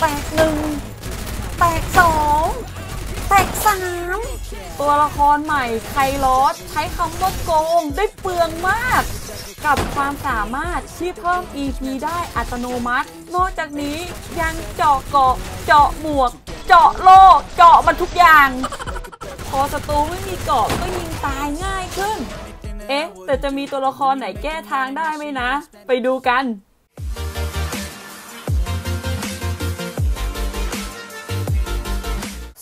แตกหนึ่งแตกสองแตกสามตัวละครใหม่ไคลอสใช้คำว่าโกงได้เปลืองมาก กับความสามารถที่เพิ่ม EP ได้อัตโนมัติ นอกจากนี้ยังเจาะเกาะเจาะหมวก เจาะโลเจาะมันทุกอย่าง พอศัตรูไม่มีเกาะก็ยิงตายง่ายขึ้น เอ๊ะ แต่จะมีตัวละครไหนแก้ทางได้ไหมนะ ไปดูกัน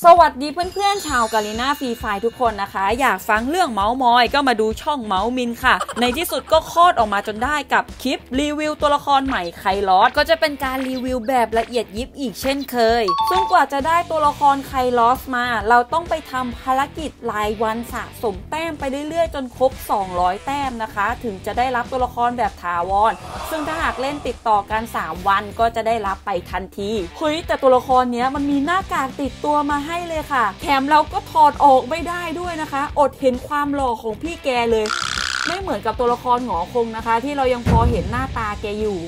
สวัสดีเพื่อนๆชาว Garena Free Fire ทุกคนนะคะ อยากฟังเรื่องเม้าท์มอยก็มาดูช่องเม้าท์มินค่ะ ในที่สุดก็คลอดออกมาจนได้กับคลิปรีวิวตัวละครใหม่ไคลอสก็จะเป็นการรีวิวแบบละเอียดยิบอีกเช่นเคย ซึ่งกว่าจะได้ตัวละครไคลอสมา เราต้องไปทำภารกิจรายวันสะสมแต้มไปเรื่อยๆ จนครบ 200 แต้มนะคะ ถึงจะได้รับตัวละครแบบถาวร ซึ่งถ้าหากเล่นติดต่อกัน 3 วันก็จะได้รับไปทันทีเฮ้ยแต่ตัวละครเนี้ยมันมีหน้ากากติดตัวมาให้เลยค่ะ แถมเราก็ถอดออกไม่ได้ด้วยนะคะ อดเห็นความหล่อของพี่แกเลย ไม่เหมือนกับตัวละครหงอคงนะคะ ที่เรายังพอเห็นหน้าตาแกอยู่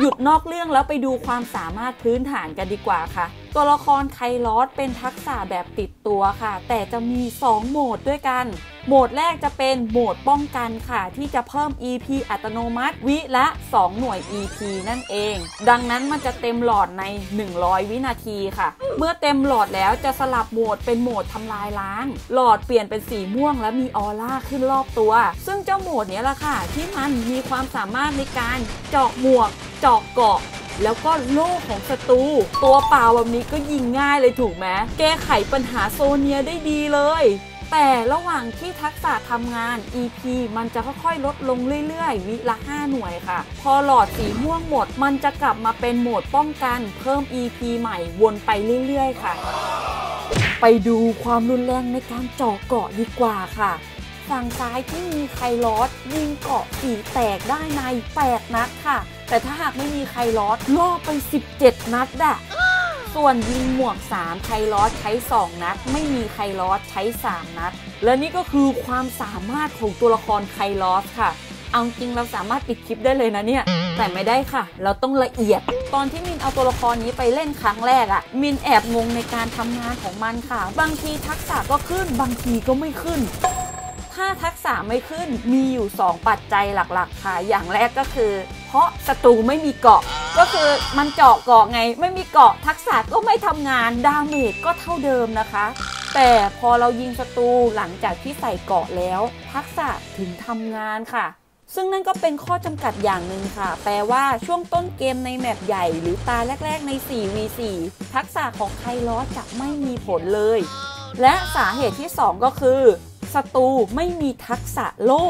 หยุดนอกเรื่องแล้วไปดูความสามารถพื้นฐานกันดีกว่าค่ะ ตัวละครไคลอสเป็นทักษะแบบติดตัวค่ะ แต่จะมี 2 โหมดด้วยกัน โหมดแรกจะเป็นโหมดป้องกันค่ะ ที่จะเพิ่ม EP อัตโนมัติ วิละ 2 หน่วย EP นั่นเอง ดังนั้นมันจะเต็มหลอดใน 100 วินาทีค่ะ เมื่อเต็มหลอดแล้วจะสลับโหมดเป็นโหมดทำลายล้าง หลอดเปลี่ยนเป็นสีม่วงและมีออร่าขึ้นรอบตัว ซึ่งเจ้าโหมดนี้แหละค่ะ ที่มันมีความสามารถในการเจาะหมวก เจาะเกาะ แล้วก็โล่ของศัตรูตัวเปล่าแบบนี้ก็ยิงง่ายเลยถูกไหมแก้ไขปัญหาโซเนียได้ดีเลย แต่ระหว่างที่ทักษะทำงาน EP มันจะค่อยๆ ลดลงเรื่อยๆ วิละ 5 หน่วยค่ะ พอหลอดสีม่วงหมด มันจะกลับมาเป็นโหมดป้องกัน เพิ่ม EP ใหม่วนไปเรื่อยๆ ค่ะ ไปดูความรุนแรงในการเจาะเกาะดีกว่าค่ะฝั่งซ้ายที่มีไคลอสยิงเกาะสีแตกได้ใน 8 นัดค่ะ แต่ถ้าหากไม่มีไคลอสล่อไป 17 นัดอะส่วนยิงหมวก3ไคลอสใช้ 2 นัด ไม่มีไคลอสใช้ 3 นัด และนี่ก็คือความสามารถของตัวละครไคลอสค่ะ เอาจริงเราสามารถปิดคลิปได้เลยนะเนี่ย แต่ไม่ได้ค่ะ เราต้องละเอียด ตอนที่มินเอาตัวละครนี้ไปเล่นครั้งแรกอะมินแอบงงในการทำงานของมันค่ะ บางทีทักษะก็ขึ้น บางทีก็ไม่ขึ้น ถ้าทักษะไม่ขึ้นมีอยู่ 2 ปัจจัยหลักๆ ค่ะ อย่างแรกก็คือ เพราะศัตรูไม่มีเกาะ ก็คือมันเจาะเกาะไง ไม่มีเกาะทักษะก็ไม่ทำงานดาเมจก็เท่าเดิมนะคะ แต่พอเรายิงศัตรูหลังจากที่ใส่เกาะแล้ว ทักษะถึงทำงานค่ะซึ่งนั่นก็เป็นข้อจำกัดอย่างหนึ่งค่ะ แปลว่าช่วงต้นเกมในแมปใหญ่ หรือตาแรก ๆ ใน 4v4 ทักษะของไคลอสจะไม่มีผลเลย และสาเหตุที่ 2 ก็คือ ศัตรูไม่มีทักษะโล่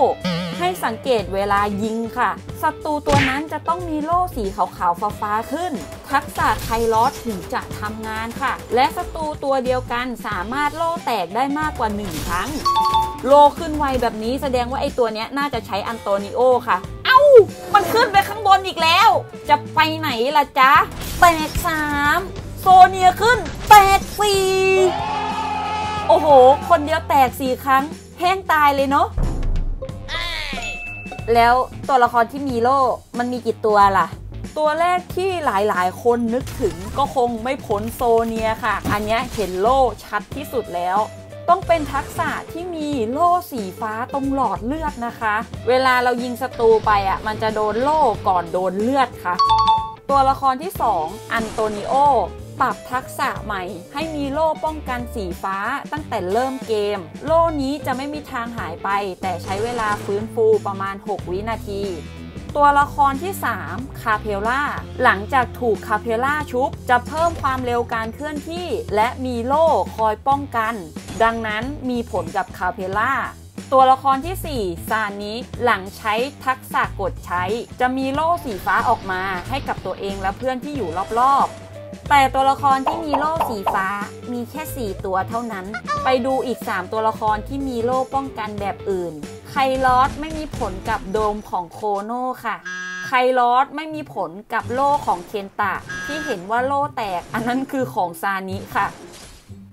ให้สังเกตเวลายิงค่ะ ศัตรูตัวนั้นจะต้องมีโล่สีขาวๆฟ้าๆขึ้น ทักษะไคลอสถึงจะทำงานค่ะ และศัตรูตัวเดียวกันสามารถโล่แตกได้มากกว่า 1 ครั้ง โลขึ้นไวแบบนี้แสดงว่าไอตัวเนี้ยน่าจะใช้อันโตนิโอค่ะ เอ้า มันขึ้นไปข้างบนอีกแล้ว จะไปไหนล่ะจ๊ะแตกสามโซเนียขึ้นแตกสี่ โอ้โห คนเดียวแตกสี่ครั้ง แห้งตายเลยเนาะแล้วตัวละครที่มีโล่มันมีกี่ตัวล่ะ ตัวแรกที่หลายๆ คนนึกถึงก็คงไม่พ้นโซเนียค่ะ อันนี้เห็นโล่ชัดที่สุดแล้ว ต้องเป็นทักษะที่มีโล่สีฟ้าตรงหลอดเลือดนะคะ เวลาเรายิงศัตรูไปอะ มันจะโดนโล่ก่อนโดนเลือดค่ะ ตัวละครที่ 2 อันโตนิโอ ปรับทักษะใหม่ ให้มีโล่ป้องกันสีฟ้าตั้งแต่เริ่มเกม โล่นี้จะไม่มีทางหายไป แต่ใช้เวลาฟื้นฟูประมาณ 6 วินาที ตัวละครที่ 3 คาเพล่า หลังจากถูกคาเพล่าชุบ จะเพิ่มความเร็วการเคลื่อนที่ และมีโล่คอยป้องกัน ดังนั้นมีผลกับคาเพล่าตัวละครที่ 4 ซานิหลังใช้ทักษะกดใช้ จะมีโล่สีฟ้าออกมาให้กับตัวเองและเพื่อนที่อยู่รอบๆ แต่ตัวละครที่มีโล่สีฟ้ามีแค่ 4 ตัวเท่านั้น ไปดูอีก 3 ตัวละครที่มีโล่ป้องกันแบบอื่น ไคลอสไม่มีผลกับโดมของโคโน่ค่ะไคลอสไม่มีผลกับโล่ของเคนตะ ที่เห็นว่าโล่แตกอันนั้นคือของซานิค่ะ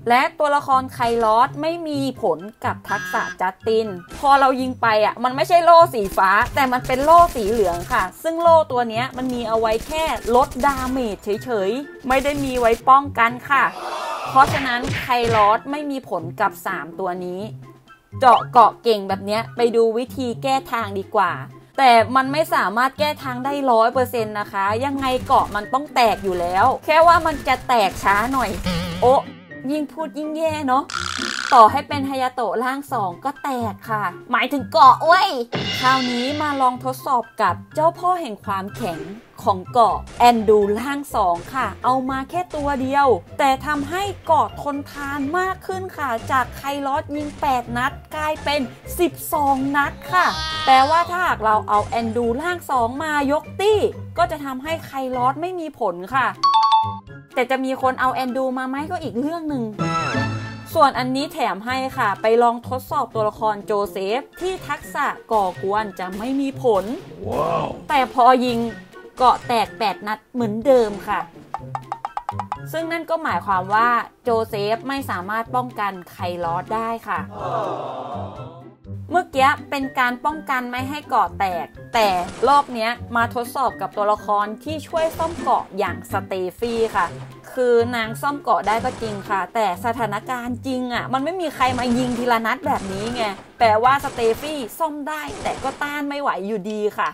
และตัวละครไคลอสไม่มีผลกับทักษะจัสติน พอเรายิงไปอะ มันไม่ใช่โล่สีฟ้า แต่มันเป็นโล่สีเหลืองค่ะ ซึ่งโล่ตัวนี้มันมีเอาไว้แค่ลด damage เฉยๆ ไม่ได้มีไว้ป้องกันค่ะ เพราะฉะนั้นไคลอสไม่มีผลกับ 3 ตัวนี้ เจาะเกาะเก่งแบบนี้ไปดูวิธีแก้ทางดีกว่าแต่มันไม่สามารถแก้ทางได้ร้อยเปอร์เซ็นต์นะคะ ยังไงเกาะมันต้องแตกอยู่แล้ว แค่ว่ามันจะแตกช้าหน่อย โอ้ ยิ่งพูดยิ่งแย่เนาะ ต่อให้เป็นฮายาโตะร่างสองก็แตกค่ะ หมายถึงเกาะเว้ย คราวนี้มาลองทดสอบกับเจ้าพ่อแห่งความแข็งของเกาะแอนดูร่างสองค่ะ เอามาแค่ตัวเดียว แต่ทำให้เกาะทนทานมากขึ้นค่ะ จากไคลอสยิง 8 นัดกลายเป็น 12 นัดค่ะ แปลว่าถ้าหากเราเอาแอนดูร่างสองมายกตี้ ก็จะทำให้ไคลอสไม่มีผลค่ะ แต่จะมีคนเอาแอนดูมาไหมก็อีกเรื่องหนึ่งส่วนอันนี้แถมให้ค่ะ ไปลองทดสอบตัวละครโจเซฟ ที่ทักษะก่อกวนจะไม่มีผล Wow. แต่พอยิงเกาะแตก 8 นัดเหมือนเดิมค่ะ ซึ่งนั่นก็หมายความว่าโจเซฟไม่สามารถป้องกันไคลอสได้ค่ะ เมื่อกี้เป็นการป้องกันไม่ให้เกาะแตก แต่รอบนี้มาทดสอบกับตัวละครที่ช่วยซ่อมเกาะอย่างสเตฟี่ค่ะ คือนางซ่อมเกาะได้ก็จริงค่ะ แต่สถานการณ์จริงอะ่ะ มันไม่มีใครมายิงทีละนัดแบบนี้ไง แปลว่าสเตฟี่ซ่อมได้แต่ก็ต้านไม่ไหวอยู่ดีค่ะ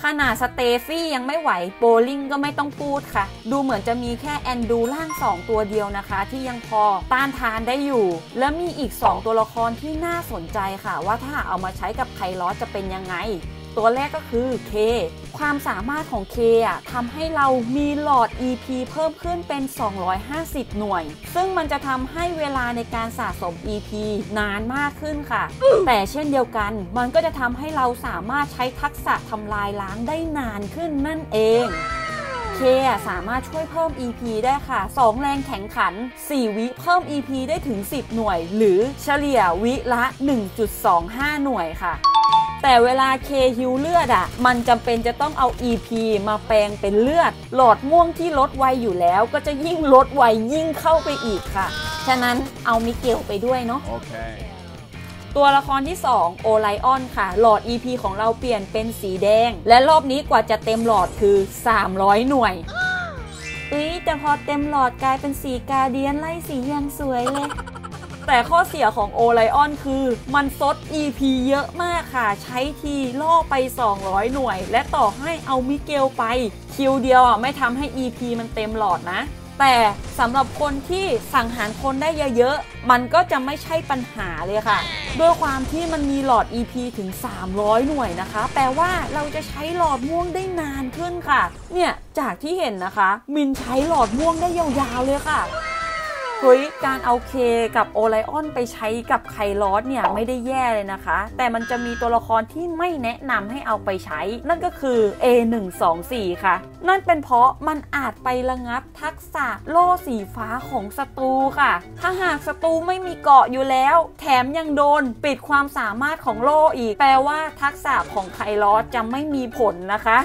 ขนาดสเตฟี่ยังไม่ไหวโบลิงก็ไม่ต้องพูดค่ะ ดูเหมือนจะมีแค่แอนดูร่าง 2 ตัวเดียวนะคะ ที่ยังพอต้านทานได้อยู่ และมีอีก 2 ตัวละครที่น่าสนใจค่ะ ว่าถ้าเอามาใช้กับไคลอสจะเป็นยังไง ตัวแรกก็คือเคความสามารถของเคอะทำให้เรามีหลอด EP เพิ่มขึ้นเป็น 250 หน่วย ซึ่งมันจะทำให้เวลาในการสะสม EP นานมากขึ้นค่ะ แต่เช่นเดียวกัน มันก็จะทำให้เราสามารถใช้ทักษะทำลายล้างได้นานขึ้นนั่นเองเคอะสามารถช่วยเพิ่ม EP ได้ค่ะ 2 แรงแข็งขัน 4 วิเพิ่ม EP ได้ถึง 10 หน่วย หรือเฉลี่ยวิละ 1.25 หน่วยค่ะ แต่เวลาเคฮิวเลือดอะมันจำเป็นจะต้องเอา EP มาแปลงเป็นเลือด หลอดม่วงที่ลดไวอยู่แล้ว ก็จะยิ่งลดไวยิ่งเข้าไปอีกค่ะ ฉะนั้นเอามิเกลไปด้วยเนาะ Okay. ตัวละครที่ 2 โอไลออนค่ะ หลอด EP ของเราเปลี่ยนเป็นสีแดง และรอบนี้กว่าจะเต็มหลอดคือ 300 หน่วยเอ้ยแต่พอเต็มหลอดกลายเป็นสีกาเดียนไล่สียังสวยเลย แต่ข้อเสียของโอไลออนคือมันซด EP เยอะมากค่ะ ใช้ทีล่อไป 200 หน่วย และต่อให้เอามิเกลไป คิวเดียวอะไม่ทำให้ EP มันเต็มหลอดนะ แต่สำหรับคนที่สั่งหารคนได้เยอะๆ มันก็จะไม่ใช่ปัญหาเลยค่ะ ด้วยความที่มันมีหลอด EP ถึง 300 หน่วยนะคะ แปลว่าเราจะใช้หลอดม่วงได้นานขึ้นค่ะ เนี่ยจากที่เห็นนะคะ มินใช้หลอดม่วงได้ยาวๆเลยค่ะ เฮ้ยการเอาเคกับโอไลออนไปใช้กับไคลอสเนี่ยไม่ได้แย่เลยนะคะ แต่มันจะมีตัวละครที่ไม่แนะนำให้เอาไปใช้ นั่นก็คือ A124 ค่ะ นั่นเป็นเพราะมันอาจไประงับทักษะโล่สีฟ้าของศัตรูค่ะ ถ้าหากศัตรูไม่มีเกาะอยู่แล้ว แถมยังโดนปิดความสามารถของโล่อีก แปลว่าทักษะของไคลอสจะไม่มีผลนะคะ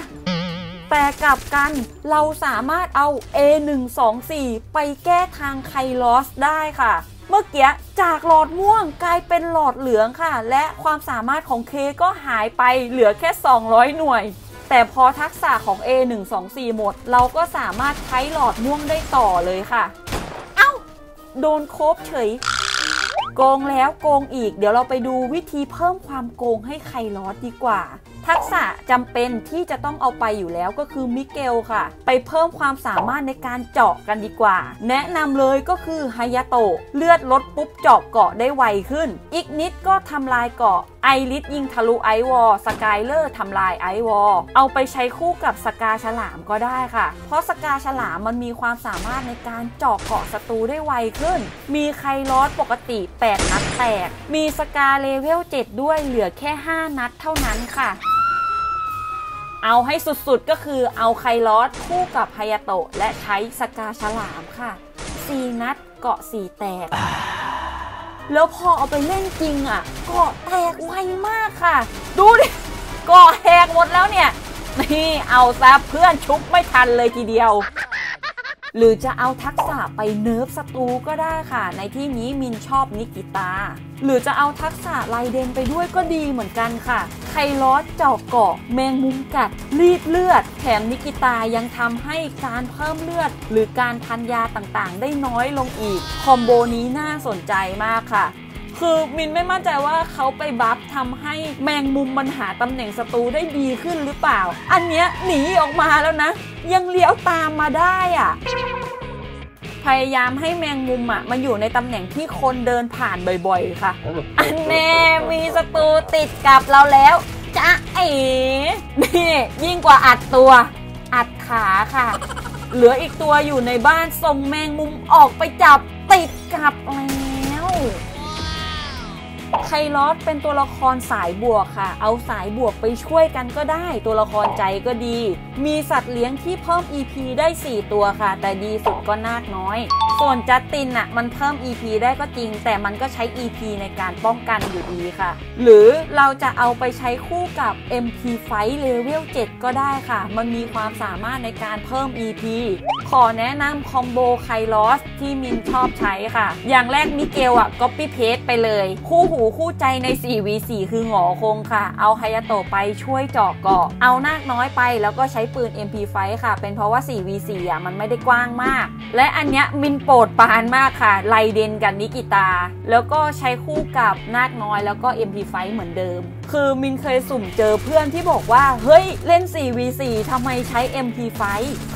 แต่กลับกันเราสามารถเอา A124 ไปแก้ทางไคลอสได้ค่ะ เมื่อกี้จากหลอดม่วงกลายเป็นหลอดเหลืองค่ะ และความสามารถของเคก็หายไปเหลือแค่ 200 หน่วยแต่พอทักษะของ A124 หมด เราก็สามารถใช้หลอดม่วงได้ต่อเลยค่ะ เอ้า โดนโคบเฉย โกงแล้วโกงอีก เดี๋ยวเราไปดูวิธีเพิ่มความโกงให้ไคลอสดีกว่า ทักษะจำเป็นที่จะต้องเอาไปอยู่แล้วก็คือมิเกลค่ะ ไปเพิ่มความสามารถในการเจาะกันดีกว่า แนะนำเลยก็คือฮายาโตะเลือดลดปุ๊บเจาะเกาะได้ไวขึ้น อีกนิดก็ทำลายเกาะไอริสยิงทะลุไอวอลสกายเลอร์ทำลายไอวอลเอาไปใช้คู่กับสกาฉลามก็ได้ค่ะ เพราะสกาฉลามมันมีความสามารถในการเจาะเกาะศัตรูได้ไวขึ้น มีไคลอสปกติ 8 นัดแตก มีสกาเลเวล 7 ด้วยเหลือแค่ 5 นัดเท่านั้นค่ะ เอาให้สุดๆก็คือเอาไคลอสคู่กับฮยาโตะ และใช้สกาฉลามค่ะ 4 นัดเกาะ4แตก แล้วพอเอาไปเล่นจริงอะ เกาะแตกไวมากค่ะ ดูดิ เกาะแหกหมดแล้วเนี่ย นี่เอาซะเพื่อนชุบไม่ทันเลยทีเดียว หรือจะเอาทักษะไป nerf ศัตรูก็ได้ค่ะ ในที่นี้มินชอบนิกิตา หรือจะเอาทักษะไลเดนไปด้วยก็ดีเหมือนกันค่ะ ไคลอสเจาะเกาะแมงมุมกัดรีดเลือด แถมนิกิตายังทำให้การเพิ่มเลือด หรือการทันยาต่างๆ ได้น้อยลงอีก คอมโบนี้น่าสนใจมากค่ะ คือมินไม่มั่นใจว่าเขาไปบัฟทำให้แมงมุมมันหาตำแหน่งศัตรูได้ดีขึ้นหรือเปล่า อันเนี้ยหนีออกมาแล้วนะ ยังเลี้ยวตามมาได้อะ พยายามให้แมงมุมอะมันอยู่ในตำแหน่งที่คนเดินผ่านบ่อยๆ ค่ะ อันแน่มีศัตรูติดกับเราแล้วจ้าเอ๋นี่ยิ่งกว่าอัดตัว อัดขาค่ะ เหลืออีกตัวอยู่ในบ้านส่งแมงมุมออกไปจับติดกับแล้วไคลอสเป็นตัวละครสายบวกค่ะ เอาสายบวกไปช่วยกันก็ได้ ตัวละครใจก็ดี มีสัตว์เลี้ยงที่เพิ่ม EP ได้ 4 ตัวค่ะ แต่ดีสุดก็นาคน้อย ส่วนจัสตินอะมันเพิ่ม EP ได้ก็จริง แต่มันก็ใช้ EP ในการป้องกันอยู่ดีค่ะ หรือเราจะเอาไปใช้คู่กับ MP ไฟ Level 7 ก็ได้ค่ะ มันมีความสามารถในการเพิ่ม EP ขอแนะนำคอมโบไคลอสที่มินชอบใช้ค่ะ อย่างแรกมิเกลอะ copy paste ไปเลย คู่หูคู่ใจใน 4v4 คือหงอคงค่ะ เอาไฮยาโตะไปช่วยเจาะเกาะ เอานาคน้อยไปแล้วก็ใช้ปืน MP5 ค่ะ เป็นเพราะว่า 4v4 อะมันไม่ได้กว้างมาก และอันเนี้ยมินโปรดปานมากค่ะ ไลเดนกับนิกิตา แล้วก็ใช้คู่กับนาคน้อยแล้วก็ MP5 เหมือนเดิม คือมินเคยสุ่มเจอเพื่อนที่บอกว่า เฮ้ยเล่น 4v4 ทำไมใช้ MP5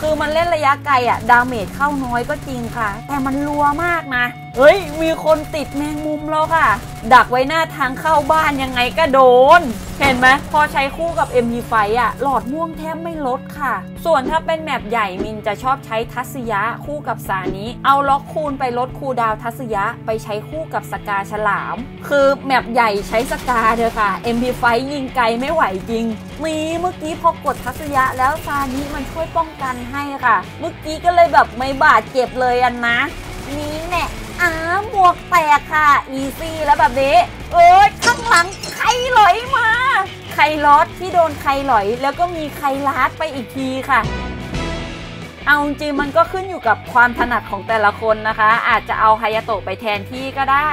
คือมันเล่นระยะไกลอะ damage เข้าน้อยก็จริงค่ะ แต่มันรัวมากนะ เฮ้ย มีคนติดแมงมุมแล้วค่ะ ดักไว้หน้าทางเข้าบ้านยังไงก็โดน เห็นไหมพอใช้คู่กับ MP5 อะหลอดม่วงแทบไม่ลดค่ะ ส่วนถ้าเป็นแมปใหญ่มินจะชอบใช้ทัศยะคู่กับสานี้ เอาล็อกคูณไปลดคูดาวทัศยะไปใช้คู่กับสกาฉลาม คือแมปใหญ่ใช้สกาเถอะค่ะ MP5 ยิงไกลไม่ไหวจริง มีเมื่อกี้พอกดทัศยะแล้วซานี้มันช่วยป้องกันให้ค่ะ เมื่อกี้ก็เลยแบบไม่บาดเจ็บเลยอันนะ อ้าหมวกแตกค่ะ อีซี่แล้วแบบนี้ เอ้ยข้างหลังใครหลอยมา ใครลอดที่โดนใครหลอย แล้วก็มีใครลาดไปอีกทีค่ะ เอาจริงมันก็ขึ้นอยู่กับความถนัดของแต่ละคนนะคะ อาจจะเอาไฮยาโตะไปแทนที่ก็ได้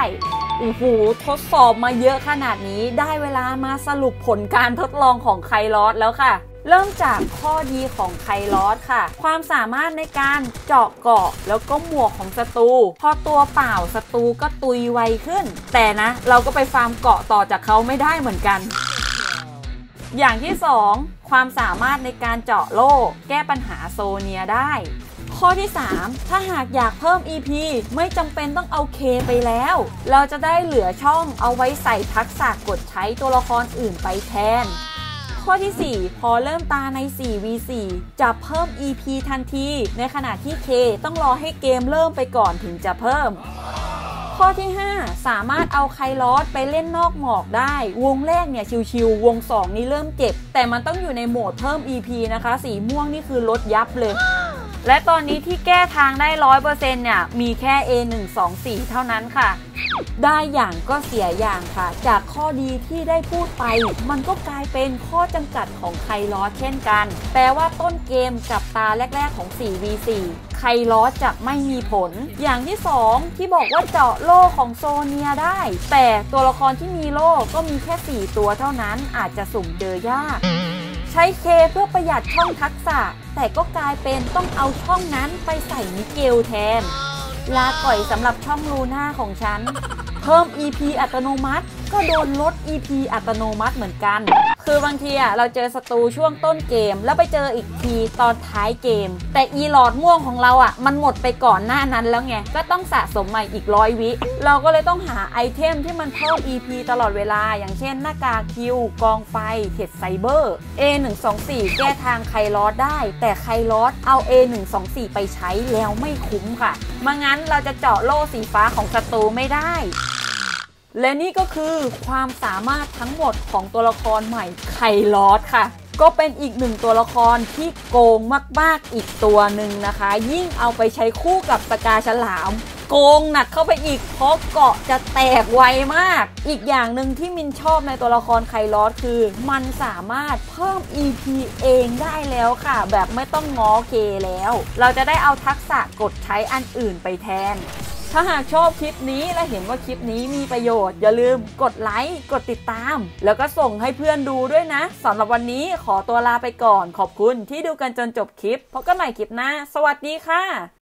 โอ้โหทดสอบมาเยอะขนาดนี้ได้เวลามาสรุปผลการทดลองของไคลอสแล้วค่ะ เริ่มจากข้อดีของไคลอสค่ะ ความสามารถในการเจาะเกาะแล้วก็หมวกของศัตรู พอตัวเปล่าศัตรูก็ตุยไวขึ้น แต่นะ เราก็ไปฟาร์มเกาะต่อจากเขาไม่ได้เหมือนกัน อย่างที่ 2 ความสามารถในการเจาะโล่แก้ปัญหาโซเนียได้ข้อที่ 3 ถ้าหากอยากเพิ่ม EP ไม่จำเป็นต้องเอาเคไปแล้ว เราจะได้เหลือช่องเอาไว้ใส่ทักษะกดใช้ตัวละครอื่นไปแทน ข้อที่ 4 พอเริ่มตาใน 4v4 จะเพิ่ม EP ทันที ในขณะที่ K ต้องรอให้เกมเริ่มไปก่อนถึงจะเพิ่มข้อที่ 5 สามารถเอาไคลอสไปเล่นนอกหมอกได้ วงแรกเนี่ยชิวๆวง 2 นี่เริ่มเจ็บ แต่มันต้องอยู่ในโหมดเพิ่ม EP นะคะ สีม่วงนี่คือลดยับเลย และตอนนี้ที่แก้ทางได้100%เนี่ยมีแค่ A124 เท่านั้นค่ะ ได้อย่างก็เสียอย่างค่ะ จากข้อดีที่ได้พูดไป มันก็กลายเป็นข้อจำกัดของไคลอสเช่นกัน แปลว่าต้นเกมกับตาแรก ๆของ 4v4 ไคลอสจะไม่มีผล อย่างที่ 2 ที่บอกว่าเจาะโล่ของโซเนียได้ แต่ตัวละครที่มีโล่ก็มีแค่ 4 ตัวเท่านั้นอาจจะสุ่มเจอยาก ใช้เคเพื่อประหยัดช่องทักษะ แต่ก็กลายเป็นต้องเอาช่องนั้นไปใส่มิเกลแทน ลาก่อยสำหรับช่องลูน่าของฉัน เพิ่ม EP อัตโนมัติ ก็โดนลด EP อัตโนมัติเหมือนกัน คือบางทีอะเราเจอศัตรูช่วงต้นเกม แล้วไปเจออีกทีตอนท้ายเกม แต่อีหลอดม่วงของเราอะ มันหมดไปก่อนหน้านั้นแล้วไง ก็ต้องสะสมใหม่อีกร้อยวิ เราก็เลยต้องหาไอเทมที่มันเพิ่ม EP ตลอดเวลา อย่างเช่น หน้ากากคิว กองไฟเห็ดไซเบอร์ A124 แก้ทางไคลอสได้ แต่ไคลอสเอา A124 ไปใช้แล้วไม่คุ้มค่ะมางั้นเราจะเจาะโล่สีฟ้าของศัตรูไม่ได้ และนี่ก็คือความสามารถทั้งหมดของตัวละครใหม่ไคลอสค่ะ ก็เป็นอีกหนึ่งตัวละครที่โกงมากๆอีกตัวหนึ่งนะคะ ยิ่งเอาไปใช้คู่กับสกาฉลาม โกงหนักเข้าไปอีกเพราะเกาะจะแตกไวมาก อีกอย่างหนึ่งที่มินชอบในตัวละครไคลอสคือ มันสามารถเพิ่ม EP เองได้แล้วค่ะ แบบไม่ต้องง้อเคแล้ว เราจะได้เอาทักษะกดใช้อันอื่นไปแทน ถ้าหากชอบคลิปนี้และเห็นว่าคลิปนี้มีประโยชน์ อย่าลืมกดไลค์ กดติดตาม แล้วก็ส่งให้เพื่อนดูด้วยนะสำหรับวันนี้ขอตัวลาไปก่อน ขอบคุณที่ดูกันจนจบคลิปพบกันใหม่คลิปหน้า สวัสดีค่ะ